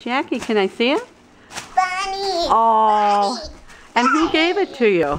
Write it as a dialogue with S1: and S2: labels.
S1: Jackie, can I see it?
S2: Bunny.
S1: Oh,
S2: Bunny.
S1: and who gave it to you?